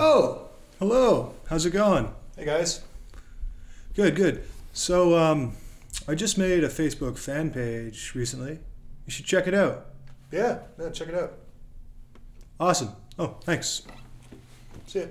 Oh, hello. How's it going? Hey, guys. Good, good. So, um, I just made a Facebook fan page recently. You should check it out. Yeah, yeah, check it out. Awesome. Oh, thanks. See ya.